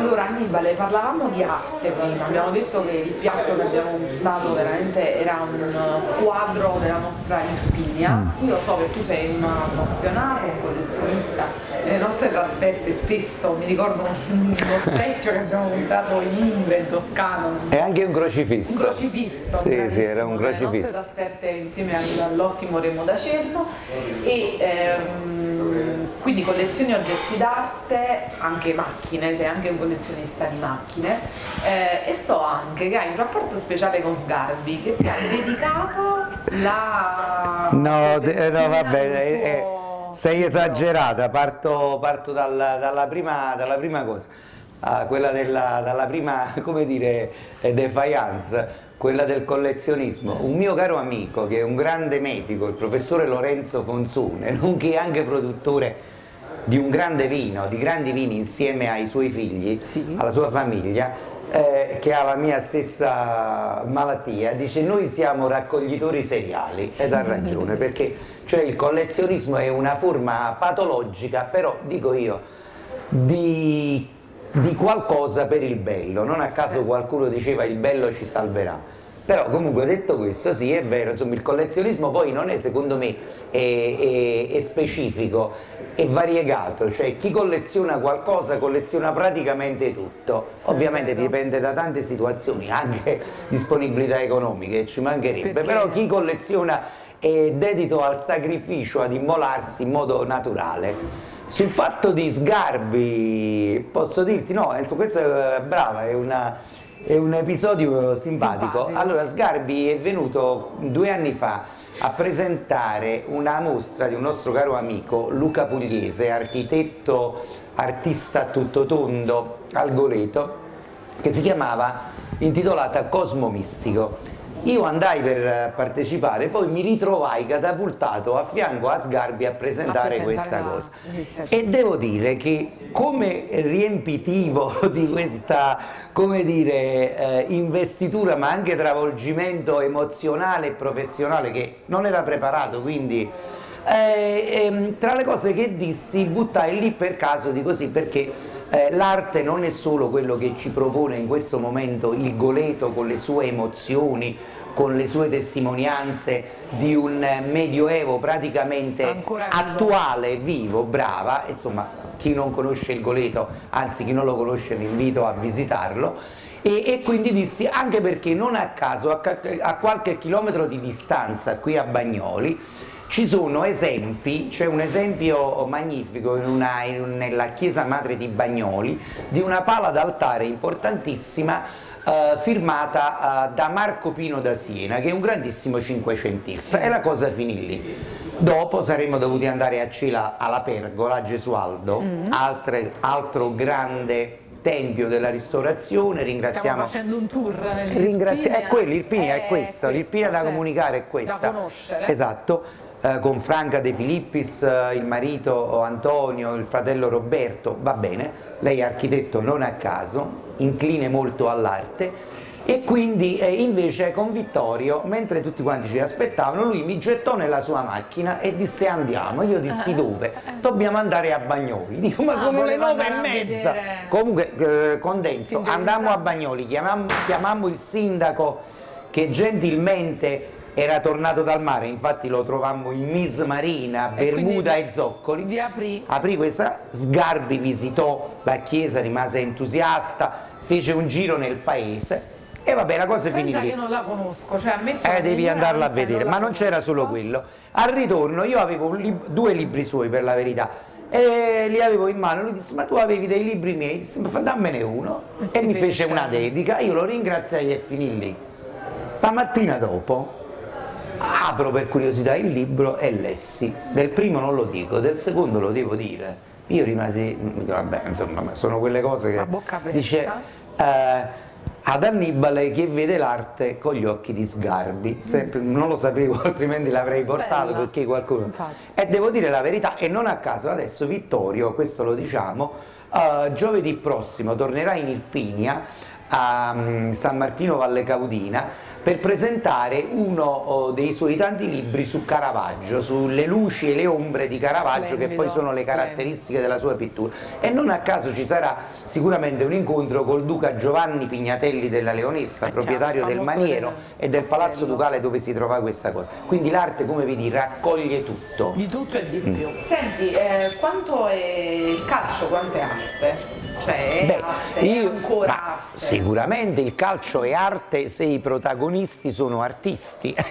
Allora Annibale, parlavamo di arte prima, abbiamo detto che il piatto che abbiamo gustato veramente era un quadro della nostra Irpinia. Mm. Io so che tu sei un appassionato, un collezionista, nelle nostre trasferte spesso mi ricordo uno specchio che abbiamo comprato in Umbria, in Toscana. E anche un crocifisso. Un crocifisso. Sì, sì, era un crocifisso. Le nostre trasferte insieme all'ottimo Remo da Cerno e ehm, quindi collezioni oggetti d'arte, anche macchine, sei anche un collezionista di macchine eh, e so anche che hai un rapporto speciale con Sgarbi che ti ha dedicato la... No, no vabbè, eh, eh, sei esagerata, parto, parto dalla, dalla, prima, dalla, prima, cosa, ah, quella della, dalla prima, come dire, eh, defiance quella del collezionismo. Un mio caro amico, che è un grande medico, il professore Lorenzo Fonsone, nonché anche produttore di un grande vino, di grandi vini insieme ai suoi figli, sì. alla sua famiglia, eh, che ha la mia stessa malattia, dice noi siamo raccoglitori seriali ed ha ragione perché cioè, il collezionismo è una forma patologica, però dico io, di di qualcosa per il bello, non a caso qualcuno diceva il bello ci salverà. Però comunque detto questo, sì è vero, insomma il collezionismo poi non è secondo me è, è, è specifico, è variegato, cioè chi colleziona qualcosa colleziona praticamente tutto, ovviamente dipende da tante situazioni, anche disponibilità economiche, ci mancherebbe, Perché? però chi colleziona è dedito al sacrificio, ad immolarsi in modo naturale. Sul fatto di Sgarbi posso dirti, no, Enzo, questa è brava, è, una, è un episodio simpatico. simpatico. Allora, Sgarbi è venuto due anni fa a presentare una mostra di un nostro caro amico Luca Pugliese, architetto, artista tutto tondo al Goleto, che si chiamava, intitolata Cosmo Mistico io andai per partecipare, poi mi ritrovai catapultato a fianco a Sgarbi a presentare, a presentare questa cosa. E devo dire che come riempitivo di questa, come dire, eh, investitura, ma anche travolgimento emozionale e professionale che non era preparato, quindi eh, ehm, tra le cose che dissi buttai lì per caso di così perché eh, l'arte non è solo quello che ci propone in questo momento il Goleto con le sue emozioni, con le sue testimonianze di un medioevo praticamente Ancora attuale, vivo, brava, insomma chi non conosce il Goleto, anzi chi non lo conosce vi invito a visitarlo, e, e, quindi dissi anche perché non a caso a, a, qualche chilometro di distanza qui a Bagnoli ci sono esempi, c'è un esempio magnifico in una, in, nella chiesa madre di Bagnoli di una pala d'altare importantissima eh, firmata eh, da Marco Pino da Siena che è un grandissimo cinquecentista e la cosa finì lì. Dopo saremmo dovuti andare a Cela alla Pergola, a Gesualdo, mm. altre, altro grande tempio della ristorazione, ringraziamo... Stiamo facendo un tour nell'Irpinia. È quello, l'Irpinia è, è questo, l'Irpinia da comunicare è questa. Da conoscere. Esatto. Eh, con Franca De Filippis, eh, il marito Antonio, il fratello Roberto, va bene, lei è architetto non a caso, incline molto all'arte e quindi eh, invece con Vittorio, mentre tutti quanti ci aspettavano, lui mi gettò nella sua macchina e disse andiamo, io dissi dove? Dobbiamo andare a Bagnoli, dico ma ah, sono le nove e mezza, comunque eh, condenso, andammo a Bagnoli, chiamammo, chiamammo il sindaco che gentilmente era tornato dal mare, infatti lo trovammo in Miss Marina, Bermuda e, e zoccoli. Vi aprì. Aprì questa, Sgarbi visitò la chiesa, rimase entusiasta, fece un giro nel paese e vabbè la cosa finì lì. io non la conosco, cioè ammetto Eh, devi andarla a vedere, ma non c'era solo quello. Al ritorno io avevo lib due libri suoi per la verità e li avevo in mano, lui disse ma tu avevi dei libri miei, disse, dammene uno e, e mi fece una dedica, io lo ringraziai e finì lì. La mattina dopo apro per curiosità il libro e lessi. Del primo non lo dico, del secondo lo devo dire. Io rimasi, vabbè, insomma, sono quelle cose che dice eh, ad Annibale che vede l'arte con gli occhi di Sgarbi. Sempre, non lo sapevo, altrimenti l'avrei portato Bella. perché qualcuno. Infatti. E devo dire la verità, e non a caso adesso Vittorio, questo lo diciamo, uh, giovedì prossimo tornerà in Irpinia a um, San Martino Valle Caudina per presentare uno oh, dei suoi tanti libri su Caravaggio, sulle luci e le ombre di Caravaggio splendido, che poi sono le caratteristiche della sua pittura e non a caso ci sarà sicuramente un incontro col duca Giovanni Pignatelli della Leonessa, eh proprietario del Maniero e del Palazzo Ducale dove si trova questa cosa. Quindi l'arte come vedi raccoglie tutto. Di tutto e di più. Mm. Senti, eh, quanto è il calcio, quanto è arte? Cioè, Beh, arte, io, ancora arte. Sicuramente il calcio è arte se i protagonisti sono artisti.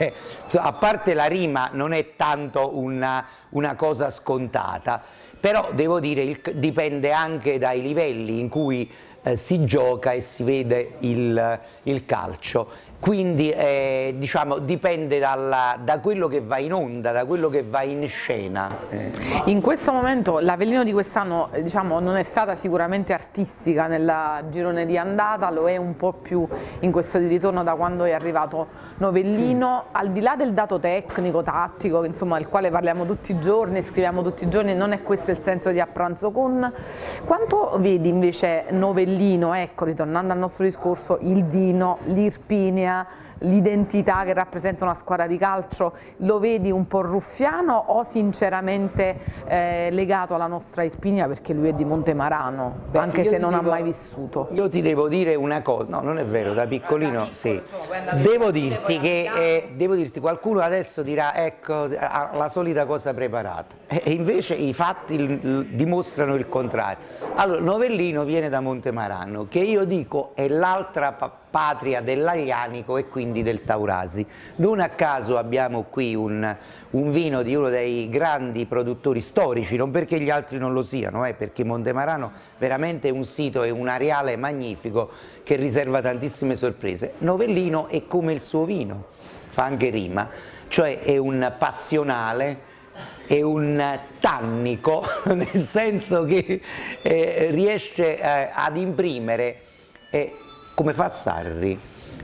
a parte la rima non è tanto una, una cosa scontata, però devo dire il, dipende anche dai livelli in cui eh, si gioca e si vede il, il calcio quindi eh, diciamo, dipende dalla, da quello che va in onda, da quello che va in scena. Eh. In questo momento l'Avellino di quest'anno eh, diciamo, non è stata sicuramente artistica nella girone di andata, lo è un po' più in questo di ritorno da quando è arrivato Novellino, sì. al di là del dato tecnico, tattico, insomma, del quale parliamo tutti i giorni, scriviamo tutti i giorni, non è questo il senso di A con, quanto vedi invece Novellino, ecco ritornando al nostro discorso, il vino, l'Irpinia, l'identità che rappresenta una squadra di calcio, lo vedi un po' ruffiano o sinceramente eh, legato alla nostra Irpinia perché lui è di Montemarano, Beh, anche se non dico, ha mai vissuto? Io ti devo dire una cosa, no non è vero, da piccolino sì, devo dirti che eh, devo dirti, qualcuno adesso dirà ecco la solita cosa preparata e invece i fatti dimostrano il contrario. Allora Novellino viene da Montemarano che io dico è l'altra patria dell'Aglianico e quindi del Taurasi. Non a caso abbiamo qui un, un, vino di uno dei grandi produttori storici, non perché gli altri non lo siano, eh, perché Montemarano veramente è un sito e un areale magnifico che riserva tantissime sorprese. Novellino è come il suo vino, fa anche rima, cioè è un passionale, è un tannico, nel senso che eh, riesce eh, ad imprimere eh, come fa Sarri.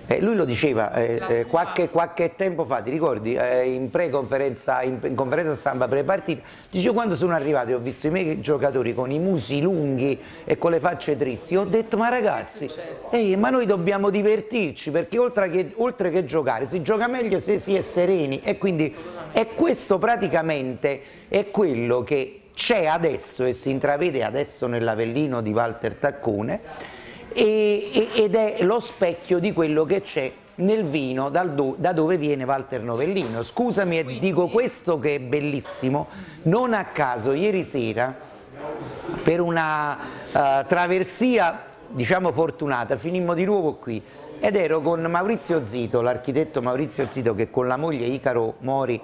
Eh, lui lo diceva eh, eh, qualche, qualche, tempo fa, ti ricordi, eh, in pre-conferenza, in, in, conferenza stampa pre-partita, dice quando sono arrivato e ho visto i miei giocatori con i musi lunghi e con le facce tristi, ho detto ma ragazzi, ma noi dobbiamo divertirci perché oltre che, oltre che giocare si gioca meglio se si è sereni. E quindi è questo praticamente è quello che c'è adesso e si intravede adesso nell'Avellino di Walter Taccone e, ed è lo specchio di quello che c'è nel vino do, da dove viene Walter Novellino. Scusami e dico questo che è bellissimo, non a caso ieri sera per una uh, traversia diciamo fortunata finimmo di nuovo qui ed ero con Maurizio Zito, l'architetto Maurizio Zito che con la moglie Icaro Mori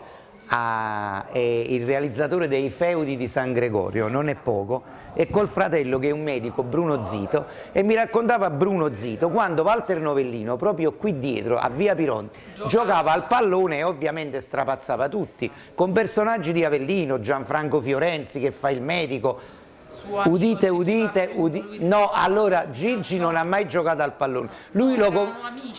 ha, è il realizzatore dei feudi di San Gregorio, non è poco, e col fratello che è un medico, Bruno Zito, e mi raccontava Bruno Zito quando Walter Novellino, proprio qui dietro, a Via Pironti, giocava, al pallone e ovviamente strapazzava tutti, con personaggi di Avellino, Gianfranco Fiorenzi che fa il medico, udite, udite, udite, no, allora Gigi non ha mai giocato al pallone, lui, lo,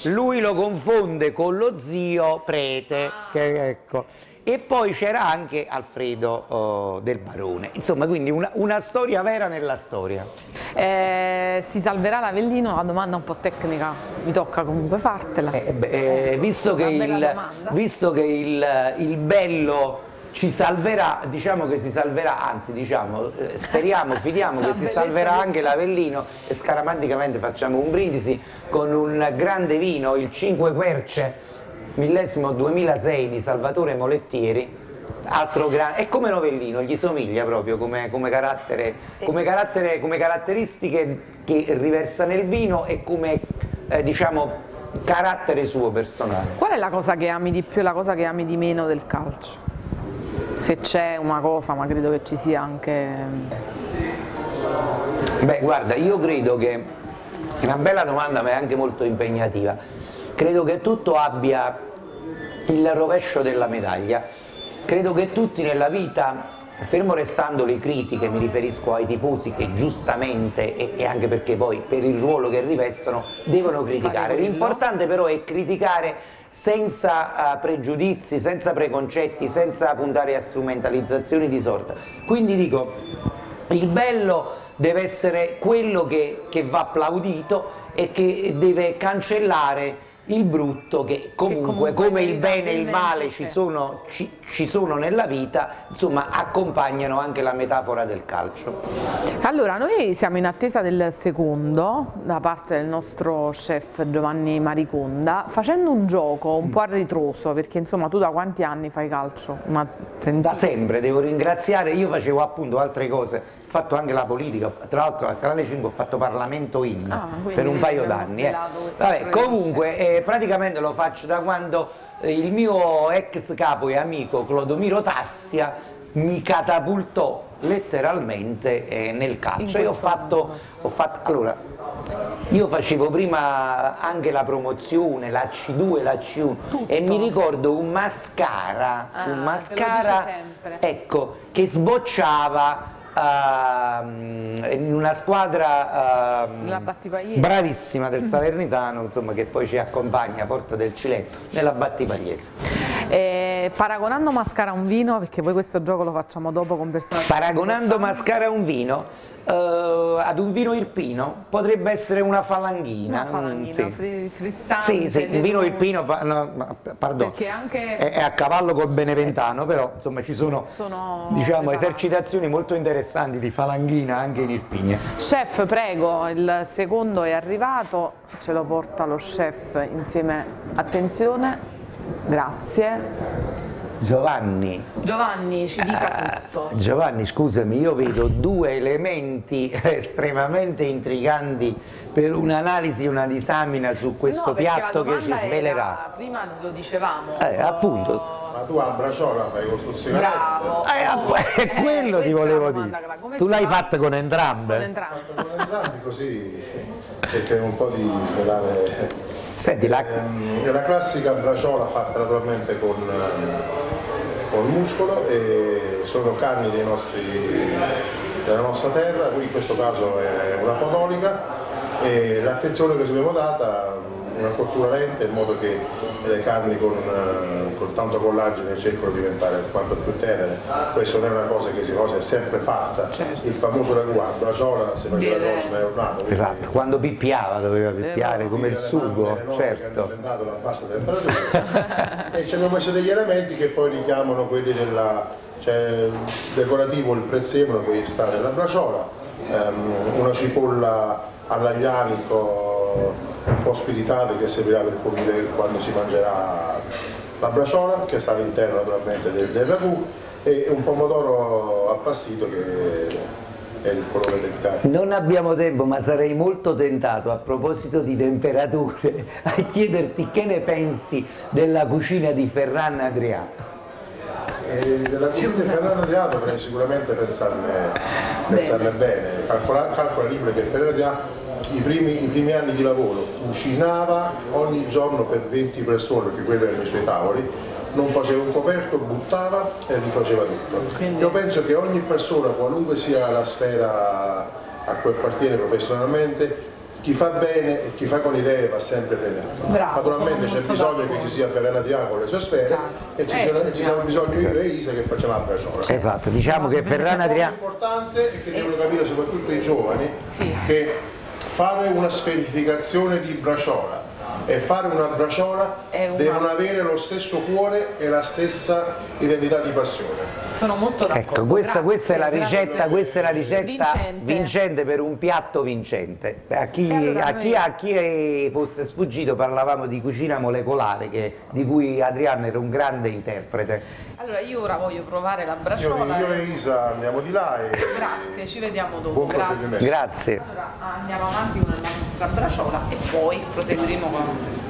lui lo confonde con lo zio prete, ah. che, ecco e poi c'era anche Alfredo oh, del Barone, insomma quindi una, una, storia vera nella storia. Eh, si salverà l'Avellino? La domanda un po' tecnica, mi tocca comunque fartela. Eh, beh, eh, visto, che il, visto, che il, il, bello ci salverà, diciamo che si salverà, anzi diciamo, eh, speriamo, fidiamo che si salverà anche l'Avellino e scaramanticamente facciamo un brindisi con un grande vino, il 5 Querce millesimo 2006 di Salvatore Molettieri altro grande, è come Novellino, gli somiglia proprio come, come, carattere, come, carattere, come caratteristiche che riversa nel vino e come eh, diciamo carattere suo personale. Qual è la cosa che ami di più e la cosa che ami di meno del calcio? Se c'è una cosa, ma credo che ci sia anche... Beh guarda, io credo che è una bella domanda ma è anche molto impegnativa credo che tutto abbia il rovescio della medaglia, credo che tutti nella vita fermo restando le critiche, mi riferisco ai tifosi che giustamente e, e, anche perché poi per il ruolo che rivestono devono criticare, l'importante però è criticare senza uh, pregiudizi, senza preconcetti, senza puntare a strumentalizzazioni di sorta. Quindi dico, il bello deve essere quello che, che va applaudito e che deve cancellare il brutto che comunque, che comunque come il bene e il male ci sono, ci, ci sono, nella vita, insomma accompagnano anche la metafora del calcio. Allora, noi siamo in attesa del secondo da parte del nostro chef Giovanni Mariconda, facendo un gioco un po' a ritroso, perché insomma tu da quanti anni fai calcio? Una Da sempre, devo ringraziare, io facevo appunto altre cose, fatto anche la politica, tra l'altro al Canale 5 ho fatto Parlamento IN ah, per un paio d'anni. Eh. comunque eh, praticamente lo faccio da quando eh, il mio ex capo e amico Clodomiro Tassia mi catapultò letteralmente eh, nel calcio. Io ho fatto, ho fatto, allora, io facevo prima anche la promozione, la C2, la C1 Tutto. e mi ricordo un mascara, ah, un mascara ecco, che sbocciava in una squadra uh, bravissima del Salernitano insomma, che poi ci accompagna a Porta del Cilento nella Battipagliese. Eh, paragonando mascara a un vino perché poi questo gioco lo facciamo dopo con personaggi paragonando mascara a un vino uh, ad un vino irpino potrebbe essere una falanghina. Una falanghina, sì. frizzante. Sì, sì, un vino irpino, no, pardon, anche... è, è, a cavallo col Beneventano, però insomma ci sono, sono diciamo, esercitazioni molto interessanti di falanghina anche in Irpinia. Chef, prego, il secondo è arrivato, ce lo porta lo chef insieme, attenzione, grazie. Giovanni. Giovanni ci dica eh, tutto. Giovanni, scusami, io vedo due elementi estremamente intriganti per un'analisi, una disamina su questo no, piatto che ci svelerà. Era, prima lo dicevamo. Eh, appunto. Ma tu a braciola fai costruzione? Bravo! Eh, è quello eh, ti volevo dire. Tu l'hai fatto con entrambe? Con entrambi. con entrambi così cerchiamo un po' di svelare Senti, la... Eh, la classica braciola fatta naturalmente con, con muscolo e sono carni nostri, della nostra terra, qui in questo caso è una podolica e l'attenzione che ci abbiamo data una cottura lenta in modo che le carni con, eh, con tanto collagene cercano di diventare quanto più tenere. Questa non è una cosa che si, cosa è sempre fatta. Certo. Il famoso ragù a braciola si faceva la cosa è ornato. Esatto, quando pippiava doveva pippiare come il sugo, certo. Che hanno la bassa temperatura e ci abbiamo messo degli elementi che poi richiamano quelli della cioè, decorativo il prezzemolo che sta nella braciola, ehm, una cipolla all'aglianico un po' spiritata che servirà per pulire quando si mangerà la braciola che sta all'interno naturalmente del, del ragù e un pomodoro appassito che è il colore del carne. Non abbiamo tempo ma sarei molto tentato a proposito di temperature a chiederti che ne pensi della cucina di Ferran Adrià. Eh, della cucina di Ferrano Adrià dovrei sicuramente pensarne, pensarne bene. bene. Calcola, calcola libero che Ferrano Adrià i primi, i primi, anni di lavoro cucinava ogni giorno per 20 persone, perché quelli erano i suoi tavoli, non faceva un coperto, buttava e rifaceva tutto. Quindi... Io penso che ogni persona, qualunque sia la sfera a cui appartiene professionalmente, chi fa bene e chi fa con idee va sempre premiato. Naturalmente c'è bisogno che ci sia Ferrana Diaco con le sue sfere esatto. e ci, eh, sia, ci sia bisogno esatto. e Isa che facciamo a braciola. Esatto, diciamo che Ferrana Diaco... L'importante è che devono capire soprattutto i giovani sì. che fare una sferificazione di braciola e fare una braciola una... devono avere lo stesso cuore e la stessa identità di passione. Sono molto d'accordo. Ecco, questa, questa, è la ricetta, questa è la ricetta vincente. vincente per un piatto vincente. A chi, allora a, chi, a chi, fosse sfuggito parlavamo di cucina molecolare che, di cui Adriano era un grande interprete. Allora io ora voglio provare la braciola. Io, io e Isa andiamo di là e... Grazie, ci vediamo dopo. Grazie. Grazie. Allora andiamo avanti con la braciola e poi proseguiremo con la nostra discussione.